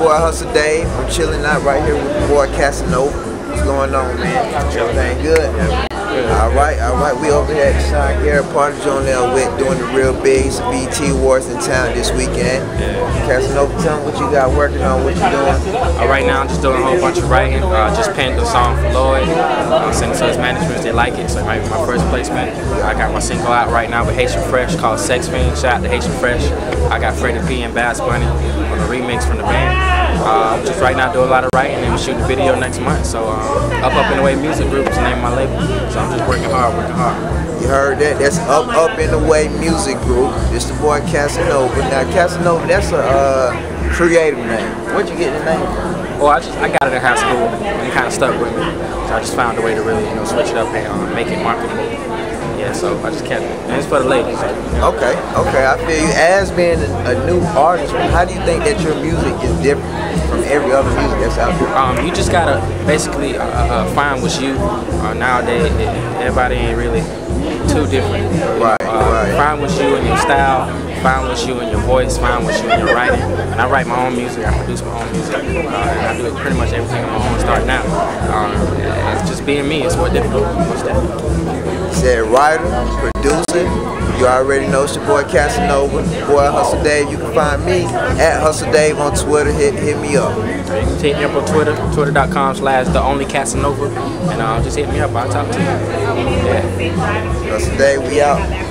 boy Hustle Dave. I'm chilling out right here with the boy Casa Nova. What's going on, man? Everything good? All right, all right. We over here at the Sean Garrett Party Joint now with doing the real big BET Awards in town this weekend. Yeah. Casa Nova, tell me what you got working on, what you doing. Uh, right now, I'm just doing a whole bunch of writing. Uh, just penned a song for Lloyd. Uh, sending to his management. They like it, so it might be my first placement. I got my single out right now with Haitian Fresh called Sex Fiend. Shout out to Haitian Fresh. I got Freddie P and Bass Bunny on the remix from the band. Uh, just right now doing a lot of writing and we shoot the video next month. So uh, Up Up in the Way Music Group is the name of my label. So I'm just working hard, working hard. You heard that? That's Up Up in the Way Music Group. It's the boy Casa Nova. Now Casa Nova, that's a uh, creative name. Where'd you get the name from? Well, I just I got it in high school and it kind of stuck with me. So I just found a way to really you know switch it up and uh, make it marketable. Yeah, so I just kept it. And it's for the ladies. So, you know. Okay, okay, I feel you. As being a, new artist, how do you think that your music is different from every other music that's out there? Um, you just gotta basically uh, uh, find what's you. Uh, nowadays, everybody ain't really too different. Right, Uh, right. Find what's you in your style. Find what's you in your voice. Find what's you in your writing. And I write my own music. I produce my own music. Uh, and I do pretty much everything on my own start now. Being me. It's more difficult. That? Said writer, producer. You already know it's your boy Casa Nova, boy Hustle Dave. You can find me at Hustle Dave on Twitter. Hit hit me up. Hit me up on Twitter, twitter.com slash the only Casanova. And uh, just hit me up. I'll talk to you. Yeah. Hustle Dave, we out.